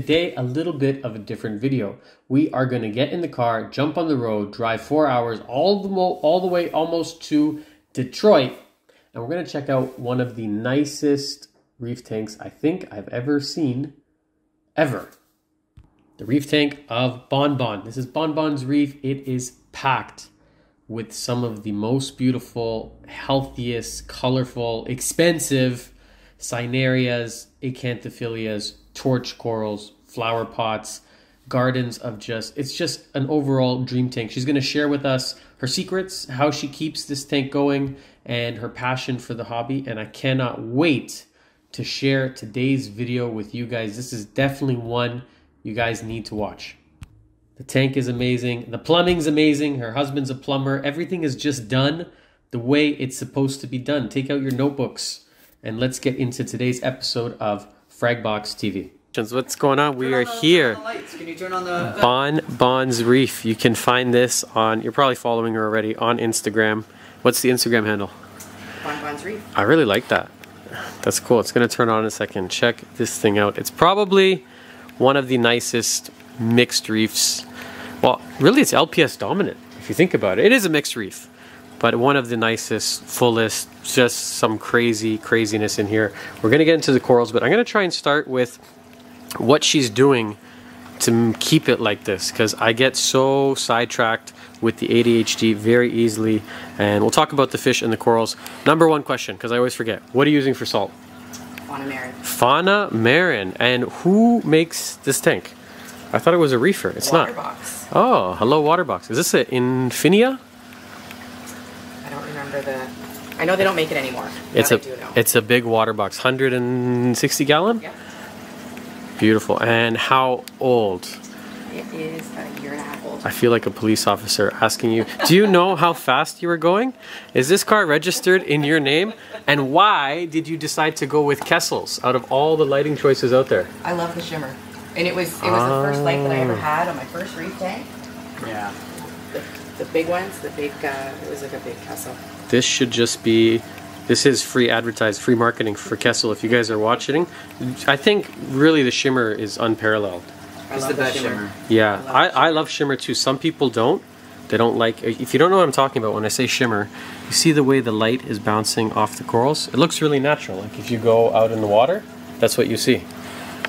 Today, a little bit of a different video. We are going to get in the car, jump on the road, drive four hours all the, all the way almost to Detroit, and we're going to check out one of the nicest reef tanks I think I've ever seen, ever. The reef tank of Bon Bon. This is Bon Bon's reef. It is packed with some of the most beautiful, healthiest, colorful, expensive Cynarias, Acanthophyllias, torch corals, flower pots, gardens of just, it's just an overall dream tank. She's going to share with us her secrets, how she keeps this tank going, and her passion for the hobby. And I cannot wait to share today's video with you guys. This is definitely one you guys need to watch. The tank is amazing. The plumbing's amazing. Her husband's a plumber. Everything is just done the way it's supposed to be done. Take out your notebooks and let's get into today's episode of Fragbox TV. What's going on? We are here. Can you turn on the Bon Bon's Reef. You can find this on, you're probably following her already, on Instagram. What's the Instagram handle? Bon Bon's Reef? I really like that. That's cool. It's going to turn on in a second. Check this thing out. It's probably one of the nicest mixed reefs. Well, really, it's LPS dominant if you think about it. It is a mixed reef, but one of the nicest, fullest, just some crazy craziness in here. We're going to get into the corals, but I'm going to try and start with what she's doing to keep it like this because I get so sidetracked with the ADHD very easily. And we'll talk about the fish and the corals. Number one question, because I always forget what are you using for salt? Fauna Marin. Fauna Marin. And who makes this tank? I thought it was a reefer. It's not. Oh, hello, Waterbox. Is this an Infinia? I the. I know they don't make it anymore. It's That a I do know. it's a big water box, 160 gallon. Yeah. Beautiful. And how old? It is a year and a half old. I feel like a police officer asking you, Do you know how fast you were going? Is this car registered in your name? And why did you decide to go with Kessil's out of all the lighting choices out there? I love the shimmer, and it was it was the first light that I Ah. ever had on my first reef tank. Yeah. The, the big ones, the big. Uh, it was like a big Kessil. This should just be. This is free advertised, free marketing for Kessil. If you guys are watching, I think really the shimmer is unparalleled. It's the best shimmer. Yeah, I love I, I shimmer. love shimmer too. Some people don't. They don't like. If you don't know what I'm talking about when I say shimmer, you see the way the light is bouncing off the corals. It looks really natural. Like if you go out in the water, that's what you see.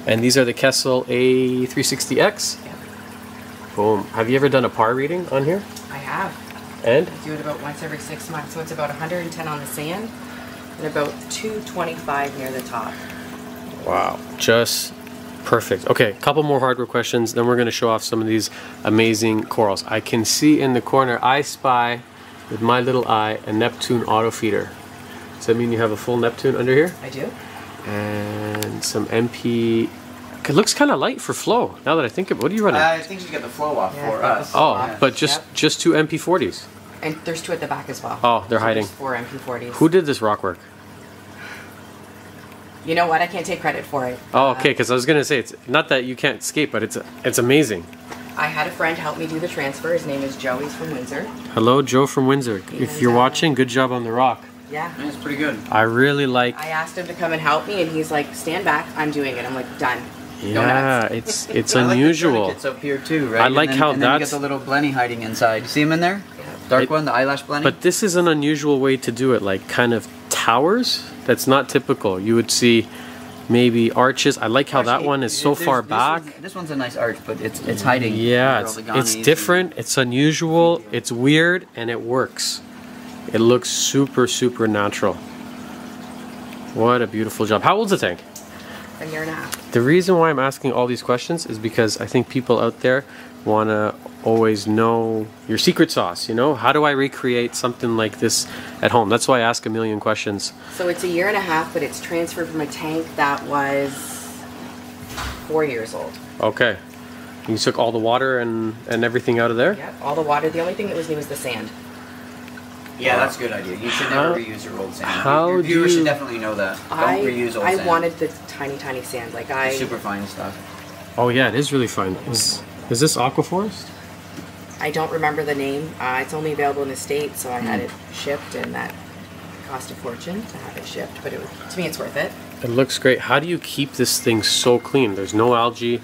And these are the Kessil A360X. Yeah. Boom. Have you ever done a par reading on here? I have. And I do it about once every six months, so it's about 110 on the sand and about 225 near the top. wow, just perfect. Okay, a couple more hardware questions. Then we're going to show off some of these amazing corals. I can see in the corner. I spy with my little eye a Neptune auto feeder. Does that mean you have a full Neptune under here? I do. And some MP. It looks kind of light for flow. Now that I think of it, what are you running? I think she's got the flow off Yeah, for us. oh, off. but just Yep. just two MP40s. And there's two at the back as well. Oh, they're So hiding. There's four MP40s. Who did this rock work? You know what? I can't take credit for it. Oh, Uh, okay. Because I was gonna say it's not that you can't skate, but it's it's amazing. I had a friend help me do the transfer. His name is Joe. He's from Windsor. Hello, Joe from Windsor. If you're uh, watching, good job on the rock. Yeah. Yeah, it's pretty good. I really like. I asked him to come and help me, and he's like, "Stand back. I'm doing it." I'm like, "Done." Yeah, nuts. it's it's I like the unusual. tourniquets up here too, right? I like and then, how and then you that's- get the little blenny hiding inside. You see him in there? Dark It- one, the eyelash blending. But this is an unusual way to do it, like kind of towers. That's not typical. You would see maybe arches. I like how that one is so far this back. one's- this one's a nice arch, but it's it's hiding. Yeah, it's, it's Ghanis different, it's unusual, it's weird, and it works. It looks super, super natural. What a beautiful job. How old's the tank? A year and a half. The reason why I'm asking all these questions is because I think people out there want to always know your secret sauce. You know, how do I recreate something like this at home? That's why I ask a million questions. So it's a year and a half, but it's transferred from a tank that was four years old. Okay. You took all the water and, and everything out of there? Yep. All the water. The only thing that was new was the sand. Yeah, that's a good idea. You should How- never reuse your old sand. how your do viewers you- should definitely know that. Don't I reuse old I sand. I wanted the tiny, tiny sand. Like The I. super fine stuff. Oh, yeah, it is really fine. Is, is this Aquaforest? I don't remember the name. Uh, it's only available in the states, so I had Hmm. it shipped, and that cost a fortune to have it shipped. But it was, to me, it's worth it. It looks great. How do you keep this thing so clean? There's no algae.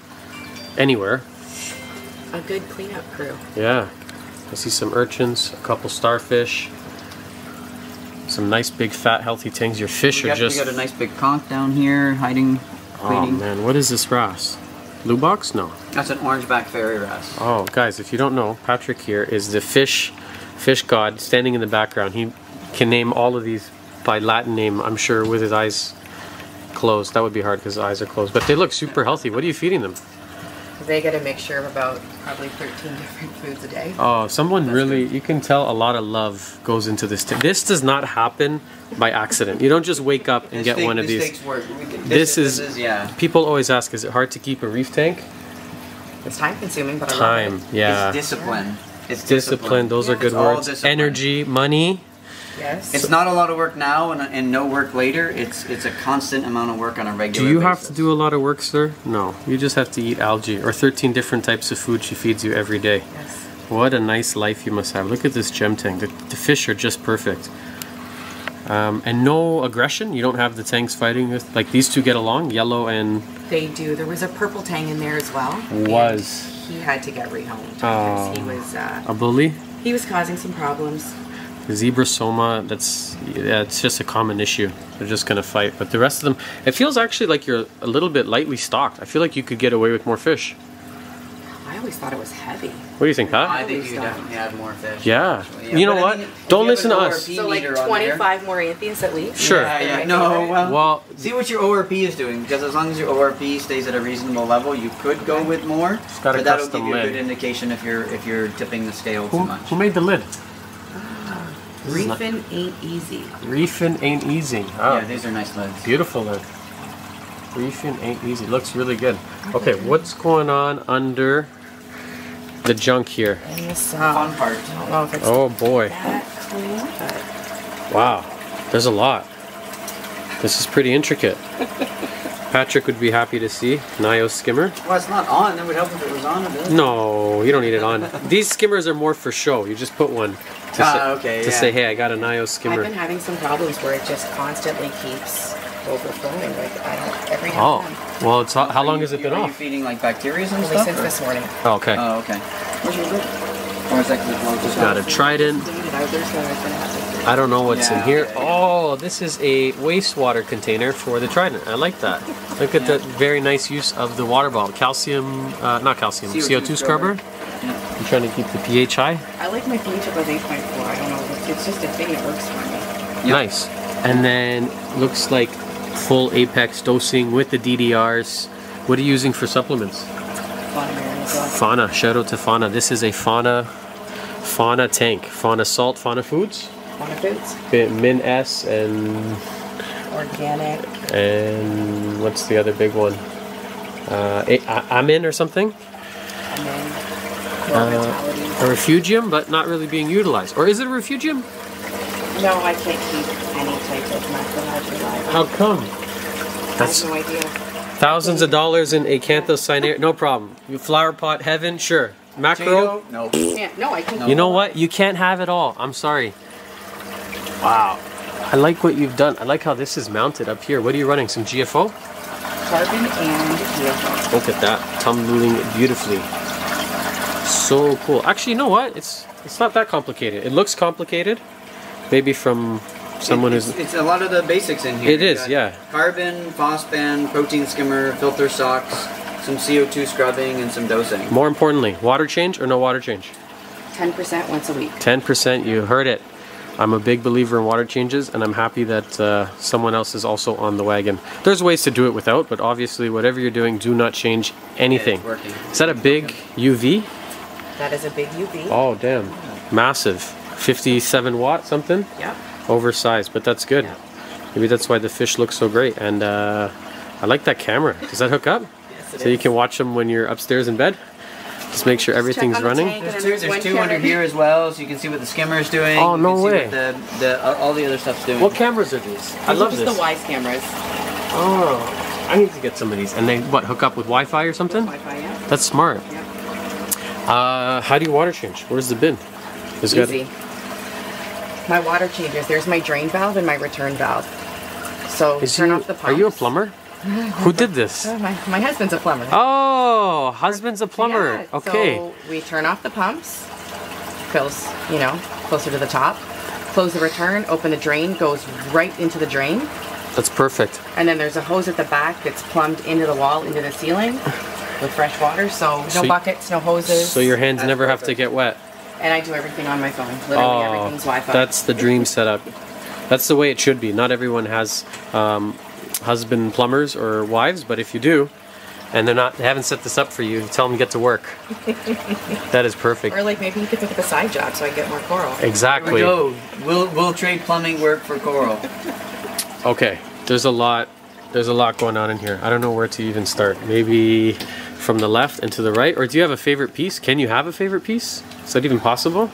anywhere. A good cleanup crew. Yeah. I see some urchins, a couple starfish, some nice big fat healthy things. Your fish We are got, just we got a nice big conch down here hiding, Oh waiting. man, what is this wrasse? Lubbock's? No. That's an orangeback fairy wrasse. Oh, guys, if you don't know, Patrick here is the fish, fish god standing in the background. He can name all of these by Latin name. I'm sure with his eyes closed. That would be hard because his eyes are closed. But they look super healthy. What are you feeding them? They get a mixture of about probably 13 different foods a day. Oh, someone That's really, good. you can tell a lot of love goes into this. T- this does not happen by accident. You don't just wake up and This get take- one of this these. takes work. We- This is- yeah. People always ask, is it hard to keep a reef tank? It's time consuming, but I Time, love yeah. It's discipline. It's Discipline, those are good it's words. Energy, money. It. Yes. It's not a lot of work now and, and no work later. It's it's a constant amount of work on a regular. Do regular you have to do a lot of work, sir? No. You just have to eat algae or 13 different types of food she feeds you every day. yes. What a nice life you must have. Look at this gem tank. The, the fish are just perfect. Um, and no aggression. You don't have the tanks fighting with like these two get along, yellow and They do. There was a purple tang in there as well. Was. He had to get rehomed Oh. because he was uh, a bully. he was causing some problems. Zebrasoma. That's yeah, it's just a common issue. They're just gonna fight. But the rest of them, it feels actually like you're a little bit lightly stocked. I feel like you could get away with more fish. I always thought it was heavy. What do you think, Pat? I think you Stop. definitely have more fish. Yeah. actually, You know But I what? mean, Don't listen to us. So like meter on there- 25 more anthians at least. Sure. Yeah, yeah. Right No, well, Well, see what your ORP is doing because as long as your ORP stays at a reasonable level, you could go with more. got a but that'll custom give you a lid. good indication if you're if you're tipping the scale who, too much. who made the lid? This Reefing ain't easy. Reefing ain't easy. Oh, Yeah, these are nice lids. beautiful lid. Reefing ain't easy. Looks really good. Okay, what's going on under the junk here? And this, Fun uh, part. I don't know if it's Oh boy. clean, Wow. There's a lot. This is pretty intricate. Patrick would be happy to see Nio skimmer. Well, it's not on. It would help if it was on a bit. No, you don't need it on. These skimmers are more for show. You just put one to, Ah, say, okay, to yeah. say, hey, I got a Nio I've been having some problems where it just constantly keeps overflowing. Like I don't every Oh, time. well, it's how Are long you- has it been are you off? feeding like bacteria and Only stuff? since or- this morning. Oh, okay. Oh, okay. Where's your lid? Or is that 'cause it blows Got a trident. Leave it out there so I was gonna have to. I don't know what's in Yeah, here. yeah, yeah. Oh, this is a wastewater container for the Trident. I like that. Look at Yeah. that very nice use of the water bottle. Calcium, uh, not calcium, CO2, CO2 scrubber. Yeah. I'm trying to keep the pH high. I like my pH above 8.4. I don't know. It's, it's just a thing. It works for me. Yep. Nice. And then looks like full apex dosing with the DDRs. What are you using for supplements? Fauna Marin as well. Fauna. Shout out to Fauna. This is a Fauna Fauna tank. Fauna Salt, Fauna Foods. Fauna Foods. Min S and Organic. and what's the other big one? Uh, A- A- Amin or something? And then Uh, A refugium, but not really being utilized. Or is it a refugium? No, I can't keep any type of macrolide alive. How come? I That's have no idea. thousands of dollars in acanthocyanate. No problem. You flower pot heaven, sure. Macro. No. Can't. No, I can't. You know what? You can't have it all. I'm sorry. Wow. I like what you've done. I like how this is mounted up here. What are you running? Some GFO? Carbon and GFO. Look at that. Tumbling beautifully. So cool. Actually, you know what? It's it's not that complicated. It looks complicated. Maybe from someone it's, who's it's a lot of the basics in here. It You is, got yeah. Carbon, phosphane, protein skimmer, filter socks, some CO2 scrubbing, and some dosing. more importantly, water change or no water change? 10% once a week. 10%, you heard it. I'm a big believer in water changes, and I'm happy that uh, someone else is also on the wagon. There's ways to do it without, but obviously, whatever you're doing, do not change anything. it's working. Is that a big UV? That is a big UV. Oh, damn. Massive. 57 watt something? Yeah. Oversized, but that's good. Yeah. Maybe that's why the fish look so great. And uh, I like that camera. Does that hook up? Yes, it so you can watch them when you're upstairs in bed? Just make sure everything's on the running. There's two, there's there's two under here as well, so you can see what the skimmer's doing. Oh, you no can see way. What the, the, uh, all the other stuff's doing. What cameras are these? I love These love are this. the Wyze cameras. Oh, I need to get some of these. And they what hook up with Wi-Fi or something? Wi-Fi, yeah. That's smart. Yep. Uh, how do you water change? Where's the bin? Got- Easy. My water changes. There's my drain valve and my return valve. So Is turn you, off the pump. are you a plumber? Who did this? Oh, my, my husband's a plumber. Oh, husband's a plumber. Yeah, Okay. So we turn off the pumps, goes, you know, closer to the top. Close the return, open the drain, goes right into the drain. That's perfect. And then there's a hose at the back that's plumbed into the wall, into the ceiling with fresh water. So no So buckets, no hoses. So your hands That's never have to get wet. and I do everything on my phone. Literally Oh, everything's Wi-Fi. that's the dream setup. That's the way it should be. Not everyone has um, husband plumbers or wives, but if you do, and they're not, they haven't set this up for you, tell them to get to work. that is perfect. or like maybe you could pick up a side job so I get more coral. Here we Exactly. go. We'll we'll trade plumbing work for coral. Okay, there's a lot. There's a lot going on in here. I don't know where to even start. Maybe from the left and to the right, or do you have a favorite piece? Can you have a favorite piece? Is that even possible?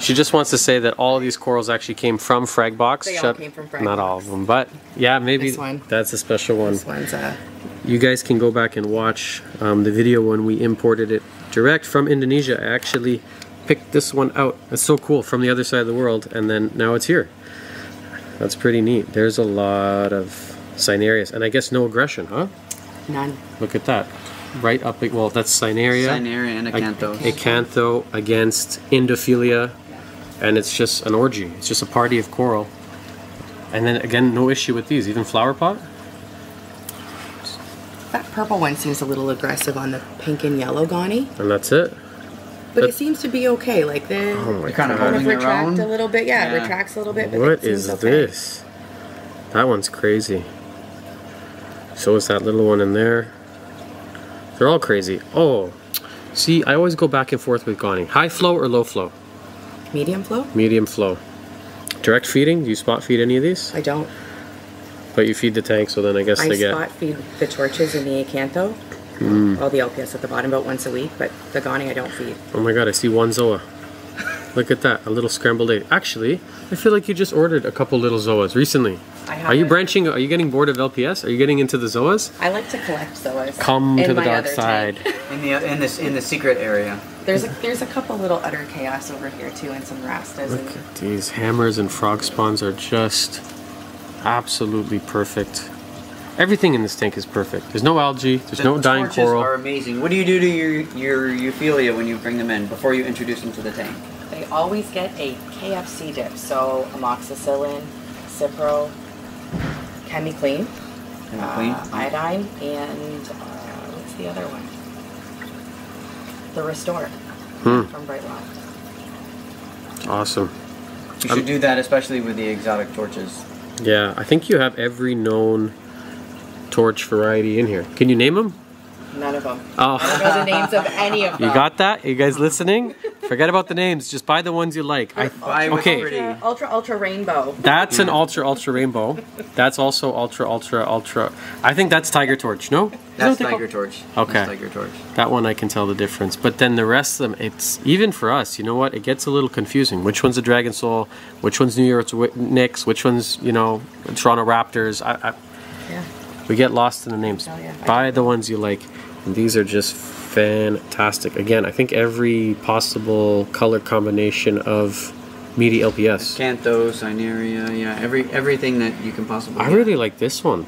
She just wants to say that all of these corals actually came from Fragbox. They all came from Not all of them, but yeah, maybe that's a special one. This one's uh, You guys can go back and watch um, the video when we imported it direct from Indonesia. I actually picked this one out. It's so cool from the other side of the world, and then now it's here. That's pretty neat. There's a lot of Cinerius, and I guess no aggression, huh? None. Look at that. Right up, well, that's Cineria. Cineria and Acanthos. Acantho against Endophilia, and it's just an orgy. It's just a party of coral. And then again, no issue with these, even flower pot. That purple one seems a little aggressive on the pink and yellow Gani, And that's it. but That- it seems to be okay. Like the Oh my kind of God. kind of their retract own. a little bit. Yeah, it retracts a little bit. But What it seems is okay. this? That one's crazy. So is that little one in there. They're all crazy. Oh, see, I always go back and forth with Gani. High flow or low flow? Medium flow? Medium flow. Direct feeding? Do you spot feed any of these? I don't. But you feed the tank, so then I guess I they get. I spot feed the torches in the Acantho. Hmm. All the LPS at the bottom about once a week, but the Gani I don't feed. Oh my god, I see one Zoa. Look at that, a little scrambled egg. Actually, I feel like you just ordered a couple little Zoas recently. I Are you branching? Are you getting bored of LPS? Are you getting into the Zoas? I like to collect zoas. Come to the dark side. In the in this in the secret area. There's a there's a couple little utter chaos over here too, and some rastas. Look And at these hammers and frog spawns are just absolutely perfect. Everything in this tank is perfect. There's no algae. There's The no dying torches coral. are amazing. What do you do to your your Euphyllia when you bring them in before you introduce them to the tank? they always get a KFC dip, so amoxicillin, Cipro, ChemiClean, Chemi uh, Clean? iodine, and uh, what's the other one? The Restore Hmm. from Bright Rock. Awesome. You should do that, especially with the exotic torches. Yeah, I think you have every known torch variety in here. Can you name them? None of them. Oh. I don't know the names of any of them. You got that? You guys listening? Forget about the names. Just buy the ones you like. I, Buy okay. Ultra, ultra, ultra rainbow. That's an ultra ultra rainbow. That's also ultra ultra ultra. I think that's tiger torch. No, That's what they Tiger Torch. Okay. That's Tiger Torch. That one I can tell the difference. But then the rest of them, it's even for us. You know what? It gets a little confusing. Which one's a Dragon Soul? Which one's New York's Wi- Knicks? Which one's you know Toronto Raptors? I, I, Yeah. we get lost in the names. Oh, yeah. Buy the ones you like. And these are just fantastic. Again, I think every possible color combination of meaty LPS. Canthos, Cineria, yeah, every everything that you can possibly. I get. really like this one.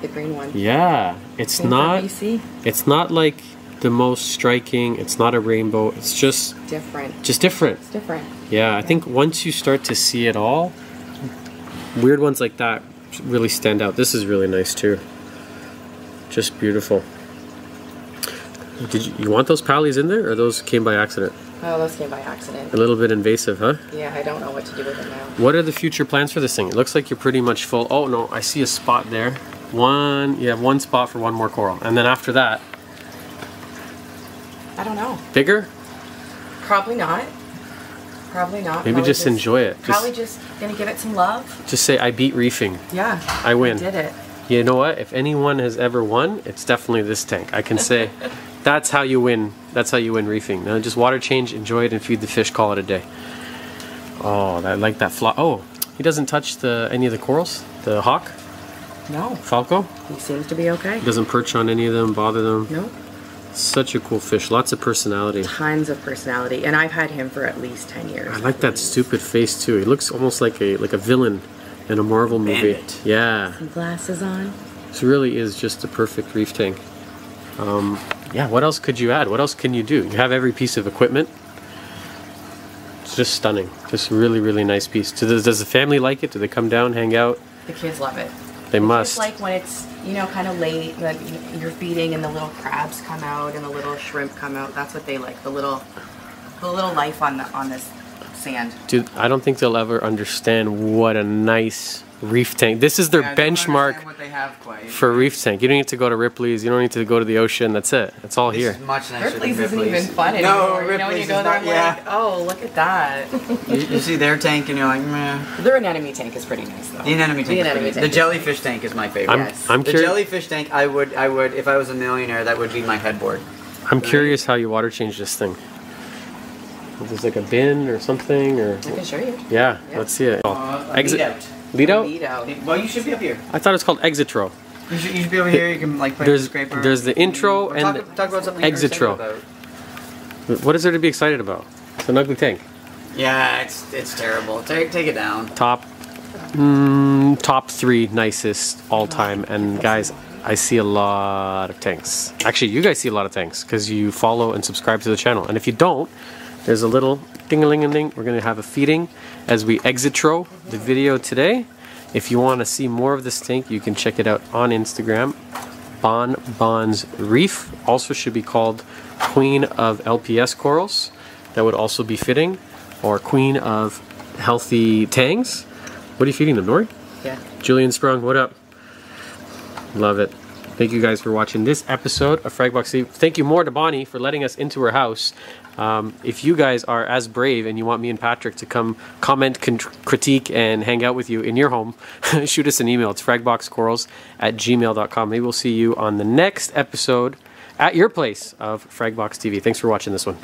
The green one. Yeah, it's Same not. BC. It's not like the most striking. It's not a rainbow. It's just Different. just different. It's different. Yeah, I think once you start to see it all, weird ones like that really stand out. This is really nice too. Just beautiful. Did you, you want those pallies in there, or those came by accident? Oh, those came by accident. A little bit invasive, huh? Yeah, I don't know what to do with them now. What are the future plans for this thing? It looks like you're pretty much full. Oh no, I see a spot there. One, you have one spot for one more coral, and then after that, I don't know. bigger. Probably not. Probably not. Maybe Probably just enjoy it. Probably just gonna give it some love. Just say I beat reefing. Yeah. I win. did it. You know what? If anyone has ever won, it's definitely this tank. I can say that's how you win. That's how you win reefing. Now just water change, enjoy it, and feed the fish. Call it a day. Oh, I like that fly. Oh, he doesn't touch the any of the corals. The hawk, No. falco, He seems to be okay. He doesn't perch on any of them, bother them. No. Such a cool fish. Lots of personality. Tons of personality, and I've had him for at least ten years. I like that stupid face too. He looks almost like a like a villain in a Marvel movie. Bandit. Yeah. Some glasses on. This really is just the perfect reef tank. Um, yeah, what else could you add? What else can you do? You have every piece of equipment. It's just stunning. Just really, really nice piece. Does, does the family like it? Do they come down, hang out? The kids love it. They It's must. like when it's you know kind of late, that you're feeding and the little crabs come out and the little shrimp come out. That's what they like. The little, the little life on the on this sand. Dude, I don't think they'll ever understand what a nice reef tank. This is their Yeah, benchmark What they have quite. for reef tank. You don't need to go to Ripley's. You don't need to go to the ocean. That's it. It's all This here. is much nicer Ripley's than isn't even fun No, anymore. you know when you Ripley's go is there, not- yeah. like, oh, look at that. You, you see their tank and you're like, meh. Their anemone tank is pretty nice though. The anemone tank. The is anemone pretty- tank. The jellyfish tank is my favorite. I'm, Yes. I'm the curious. jellyfish tank, I would, I would, if I was a millionaire, that would be my headboard. I'm curious how you water change this thing. If there's like a bin or something, or I can show you. yeah, Yeah. let's see it. Uh, exit lead out. lead out. Well, you should be up here. I thought it's called exit row. You should, you should be over here. You can like put There's- a scraper. there's the intro Or and talk, the talk about something you're exit excited row. about. What is there to be excited about? It's an ugly tank. Yeah, it's it's terrible. Take take it down. Top, mm, top three nicest all time. And guys, I see a lot of tanks. Actually, you guys see a lot of tanks because you follow and subscribe to the channel. And if you don't, there's a little ding-a-ling-a-ling. We're gonna have a feeding as we exitro the video today. If you want to see more of this tank, you can check it out on Instagram. Bon Bon's Reef also should be called Queen of LPS Corals. That would also be fitting, or Queen of Healthy Tangs. What are you feeding them, Nori? Yeah. Julian Sprung, what up? Love it. Thank you guys for watching this episode of Fragbox. Thank you more to Bonnie for letting us into her house. Um, if you guys are as brave and you want me and Patrick to come comment, critique, and hang out with you in your home, shoot us an email. It's fragboxcorals at gmail.com. Maybe we'll see you on the next episode at your place of Fragbox TV. Thanks for watching this one.